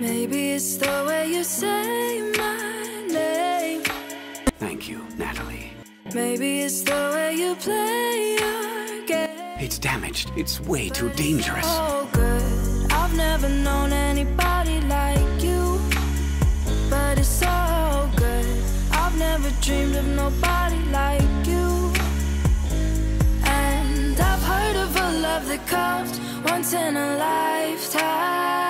Maybe it's the way you say my name. Thank you, Nathalie. Maybe it's the way you play your game. It's damaged. It's way too dangerous. Oh, good. I've never known anybody like you. But it's so good. I've never dreamed of nobody like you. And I've heard of a love that comes once in a lifetime.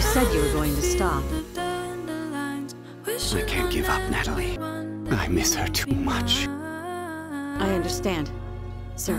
You said you were going to stop. I can't give up, Nathalie. I miss her too much. I understand. Sir,